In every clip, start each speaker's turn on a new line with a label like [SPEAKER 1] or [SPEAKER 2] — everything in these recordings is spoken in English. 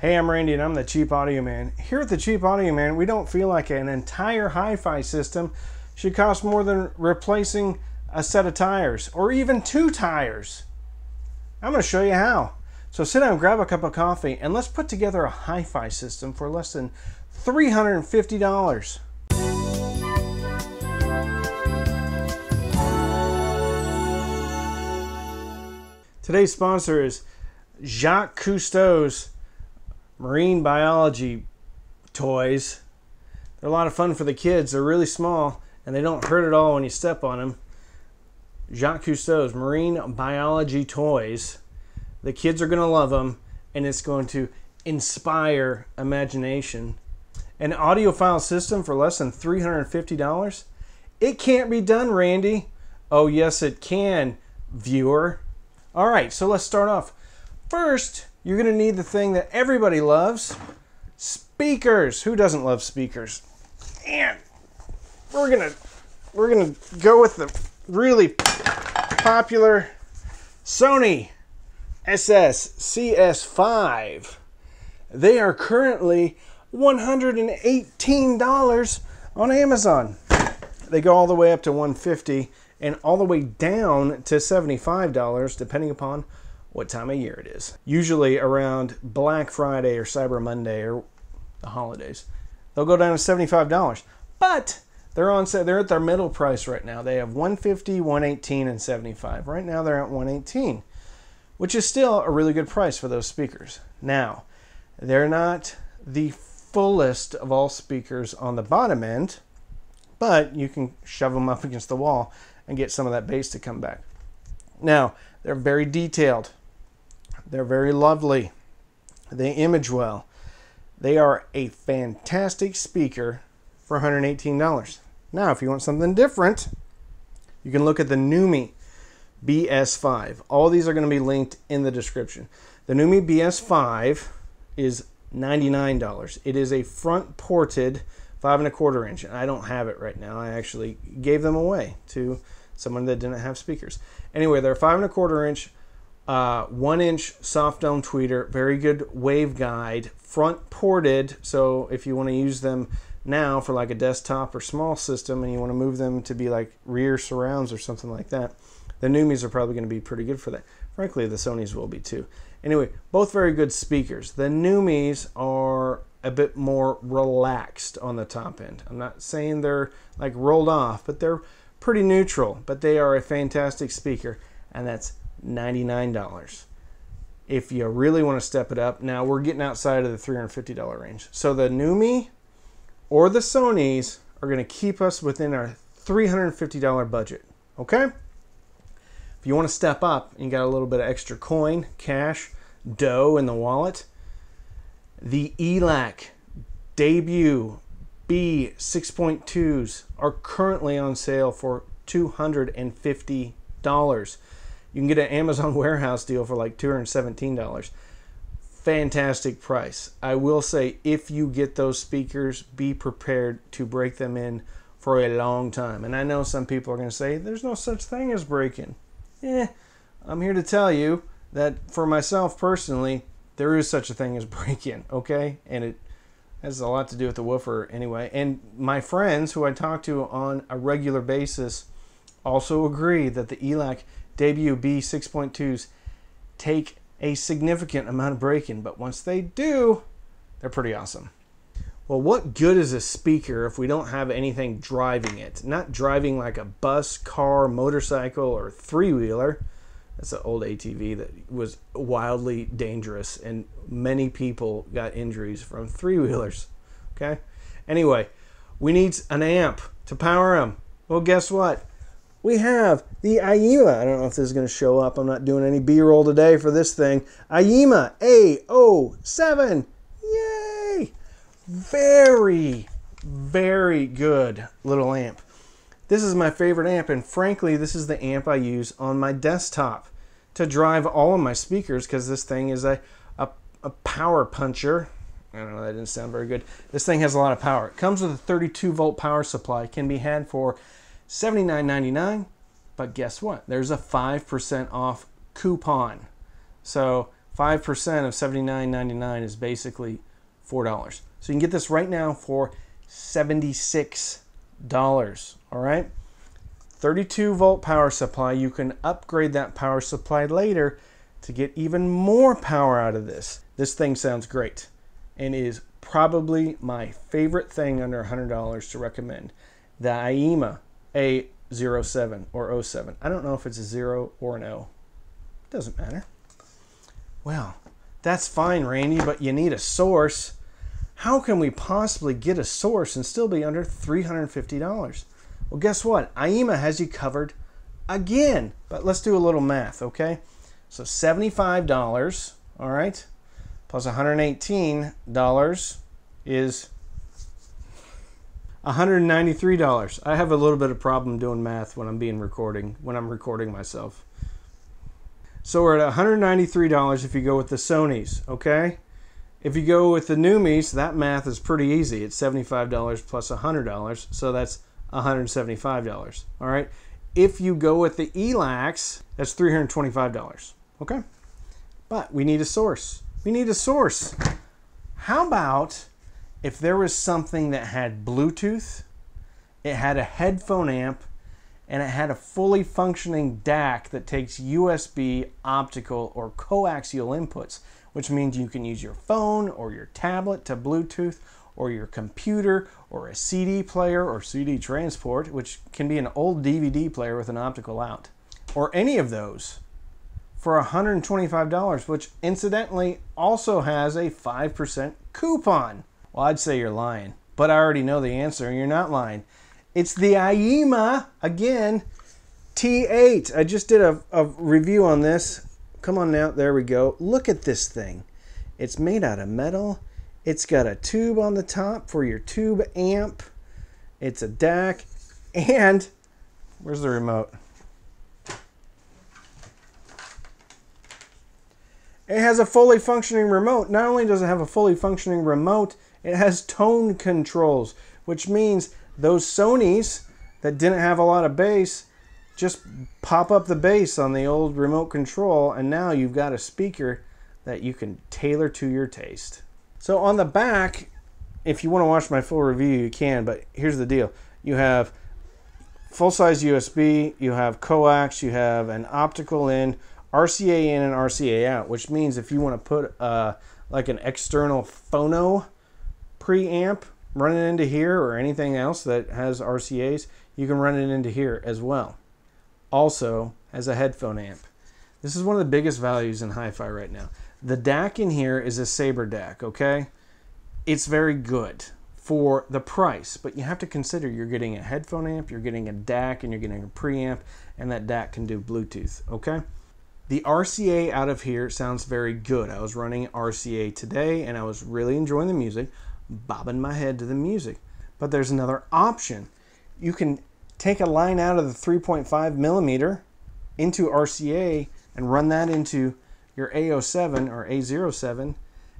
[SPEAKER 1] Hey, I'm Randy and I'm the Cheap Audio Man. Here at the Cheap Audio Man, we don't feel like an entire hi fi system should cost more than replacing a set of tires or even two tires. I'm going to show you how. So sit down, grab a cup of coffee, and let's put together a hi fi system for less than $350. Today's sponsor is Jacques Cousteau's marine biology toys. They're a lot of fun for the kids. They're really small and they don't hurt at all when you step on them. Jacques Cousteau's marine biology toys. The kids are going to love them and it's going to inspire imagination. An audiophile system for less than $350? It can't be done, Randy. Oh, yes, it can, viewer. All right, so let's start off. First, you're going to need the thing that everybody loves speakers. Who doesn't love speakers? And we're going to we're going to go with the really popular Sony SS CS5. They are currently $118 on Amazon. They go all the way up to 150 and all the way down to $75 depending upon what time of year it is. Usually around Black Friday or Cyber Monday or the holidays. They'll go down to $75. But they're on set, they're at their middle price right now. They have 150, 118 and 75. Right now they're at 118, which is still a really good price for those speakers. Now, they're not the fullest of all speakers on the bottom end, but you can shove them up against the wall and get some of that bass to come back. Now, they're very detailed. They're very lovely. They image well. They are a fantastic speaker for $118. Now, if you want something different, you can look at the NEUMI BS5. All these are going to be linked in the description. The NEUMI BS5 is $99. It is a front ported five and a quarter inch. And I don't have it right now. I actually gave them away to someone that didn't have speakers. Anyway, they're five and a quarter inch, uh, one inch soft dome tweeter, very good waveguide, front ported. So if you want to use them now for like a desktop or small system and you want to move them to be like rear surrounds or something like that, the Neumis are probably going to be pretty good for that. Frankly, the Sonys will be too. Anyway, both very good speakers. The Neumis are a bit more relaxed on the top end. I'm not saying they're like rolled off, but they're pretty neutral, but they are a fantastic speaker, and that's $99. If you really want to step it up, now we're getting outside of the $350 range. So the Neumi or the Sonys are going to keep us within our $350 budget. Okay? If you want to step up and you got a little bit of extra coin, cash, dough in the wallet, the ELAC debut B 6.2s are currently on sale for $250. You can get an Amazon warehouse deal for like $217. Fantastic price. I will say, if you get those speakers, be prepared to break them in for a long time. And I know some people are going to say, there's no such thing as breaking. Eh, I'm here to tell you that for myself personally, there is such a thing as break in, okay? And it has a lot to do with the woofer anyway. And my friends who I talk to on a regular basis also agree that the ELAC debut B 6.2s take a significant amount of break-in, but once they do, they're pretty awesome. Well, what good is a speaker if we don't have anything driving it? Not driving like a bus, car, motorcycle, or three-wheeler. That's an old ATV that was wildly dangerous, and many people got injuries from three wheelers. Okay? Anyway, we need an amp to power them. Well, guess what? We have the AIYIMA. I don't know if this is going to show up. I'm not doing any B roll today for this thing. AIYIMA A07. Yay! Very, very good little amp. This is my favorite amp, and frankly, this is the amp I use on my desktop to drive all of my speakers because this thing is a, a, a, power puncher. I don't know, that didn't sound very good. This thing has a lot of power. It comes with a 32 volt power supply, can be had for $79.99, but guess what? There's a 5% off coupon. So 5% of $79.99 is basically $4. So you can get this right now for $76. All right? 32 volt power supply. You can upgrade that power supply later to get even more power out of this. This thing sounds great and is probably my favorite thing under $100 to recommend. The AIYIMA A07 or 07. I don't know if it's a 0 or an O. Doesn't matter. Well, that's fine, Randy, but you need a source. How can we possibly get a source and still be under $350? Well, guess what? AIYIMA has you covered again. But let's do a little math, okay? So $75, all right, plus $118 is $193. I have a little bit of problem doing math when I'm being recording, when I'm recording myself. So we're at $193 if you go with the Sony's, okay? If you go with the Neumis, that math is pretty easy. It's $75 plus $100, so that's $175. All right. If you go with the ELACs, that's $325. Okay. But we need a source. We need a source. How about if there was something that had Bluetooth, it had a headphone amp, and it had a fully functioning DAC that takes USB, optical, or coaxial inputs, which means you can use your phone or your tablet to Bluetooth or your computer or a CD player or CD transport, which can be an old DVD player with an optical out, or any of those for $125, which incidentally also has a 5% coupon. Well, I'd say you're lying, but I already know the answer and you're not lying. It's the AIYIMA, again, T8. I just did a, a review on this. Come on now, there we go. Look at this thing. It's made out of metal it's got a tube on the top for your tube amp. It's a DAC. And where's the remote? It has a fully functioning remote. Not only does it have a fully functioning remote, it has tone controls, which means those Sony's that didn't have a lot of bass just pop up the bass on the old remote control, and now you've got a speaker that you can tailor to your taste. So on the back, if you want to watch my full review, you can, but here's the deal. You have full-size USB, you have coax, you have an optical in, RCA in and RCA out, which means if you want to put uh, like an external phono preamp, running into here or anything else that has RCAs, you can run it into here as well. Also has a headphone amp. This is one of the biggest values in hi-fi right now. The DAC in here is a Sabre DAC, okay? It's very good for the price, but you have to consider you're getting a headphone amp, you're getting a DAC, and you're getting a preamp, and that DAC can do Bluetooth, okay? The RCA out of here sounds very good. I was running RCA today, and I was really enjoying the music, bobbing my head to the music. But there's another option. You can take a line out of the 3.5 millimeter into RCA and run that into your A07 or A07,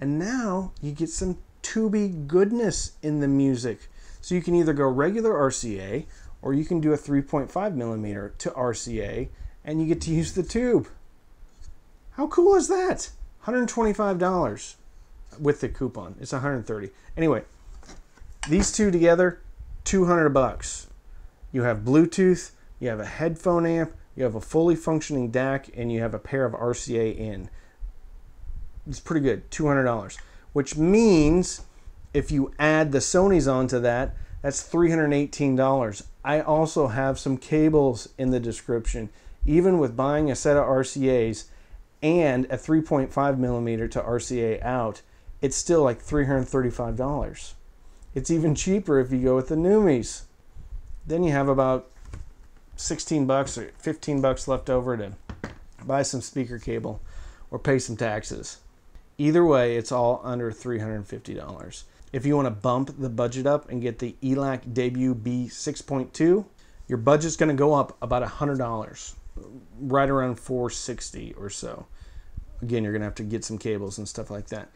[SPEAKER 1] and now you get some tubey goodness in the music. So you can either go regular RCA or you can do a 3.5 millimeter to RCA and you get to use the tube. How cool is that? $125 with the coupon. It's 130. Anyway, these two together, 200 bucks. You have Bluetooth, you have a headphone amp, you have a fully functioning DAC, and you have a pair of RCA in. It's pretty good, $200. Which means if you add the Sony's onto that, that's $318. I also have some cables in the description. Even with buying a set of RCAs and a 3.5 millimeter to RCA out, it's still like $335. It's even cheaper if you go with the Neumis. Then you have about 16 bucks or 15 bucks left over to buy some speaker cable or pay some taxes. Either way, it's all under $350. If you want to bump the budget up and get the ELAC Debut B6.2, your budget's going to go up about $100, right around 460 or so. Again, you're going to have to get some cables and stuff like that.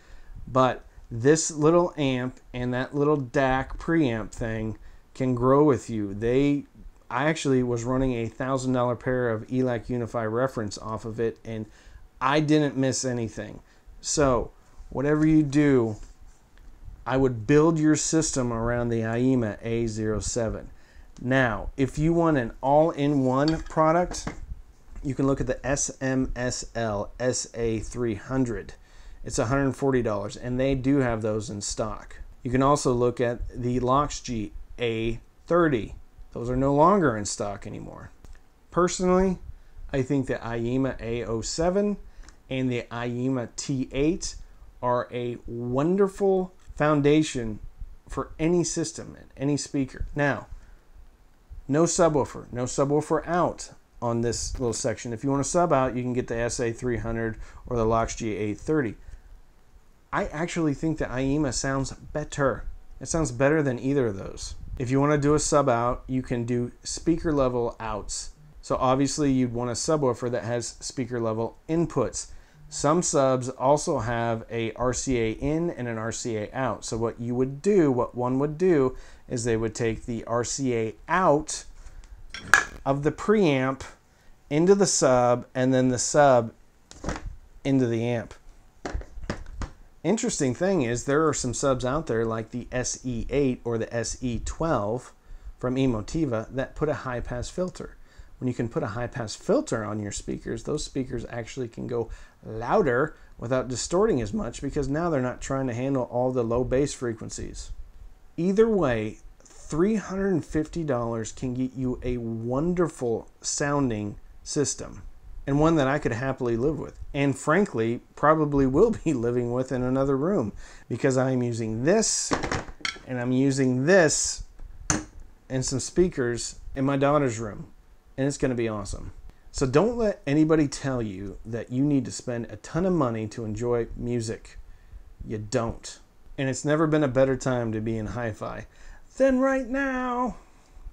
[SPEAKER 1] But this little amp and that little DAC preamp thing can grow with you. They I actually was running a thousand dollar pair of ELAC Uni-Fi reference off of it, and I didn't miss anything. So, whatever you do, I would build your system around the AIYIMA A07. Now, if you want an all-in-one product, you can look at the SMSL SA300. It's $140, and they do have those in stock. You can also look at the Loxjie A30. Those are no longer in stock anymore. Personally, I think the AIYIMA A07 and the AIYIMA T8 are a wonderful foundation for any system and any speaker. Now, no subwoofer, no subwoofer out on this little section. If you want to sub out, you can get the SA300 or the Loxjie A30. I actually think the AIYIMA sounds better. It sounds better than either of those. If you want to do a sub out, you can do speaker level outs. So obviously you'd want a subwoofer that has speaker level inputs. Some subs also have a RCA in and an RCA out. So what you would do, what one would do, is they would take the RCA out of the preamp into the sub and then the sub into the amp. Interesting thing is there are some subs out there like the SE8 or the SE12 from Emotiva that put a high pass filter. When you can put a high pass filter on your speakers, those speakers actually can go louder without distorting as much because now they're not trying to handle all the low bass frequencies. Either way, $350 can get you a wonderful sounding system and one that I could happily live with. And frankly, probably will be living with in another room because I'm using this and I'm using this and some speakers in my daughter's room. And it's going to be awesome. So don't let anybody tell you that you need to spend a ton of money to enjoy music. You don't. And it's never been a better time to be in hi-fi than right now.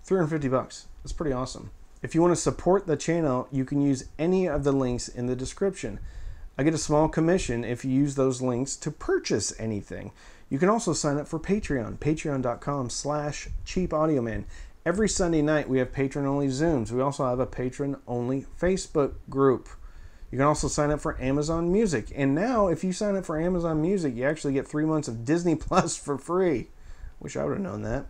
[SPEAKER 1] 350 bucks. That's pretty awesome. If you want to support the channel, you can use any of the links in the description. I get a small commission if you use those links to purchase anything. You can also sign up for Patreon, patreon.com slash cheapaudioman. Every Sunday night we have patron-only Zooms. We also have a patron-only Facebook group. You can also sign up for Amazon Music. And now, if you sign up for Amazon Music, you actually get three months of Disney Plus for free. Wish I would have known that.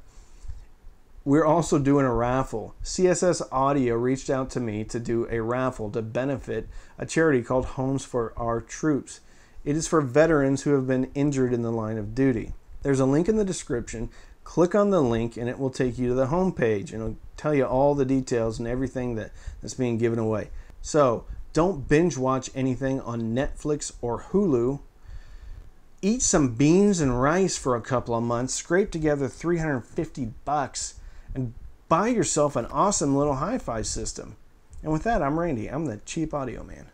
[SPEAKER 1] We're also doing a raffle. CSS Audio reached out to me to do a raffle to benefit a charity called Homes for Our Troops. It is for veterans who have been injured in the line of duty. There's a link in the description. Click on the link and it will take you to the home page and it'll tell you all the details and everything that, that's being given away. So don't binge watch anything on Netflix or Hulu eat some beans and rice for a couple of months, scrape together 350 bucks and buy yourself an awesome little hi-fi system. And with that, I'm Randy. I'm the cheap audio man.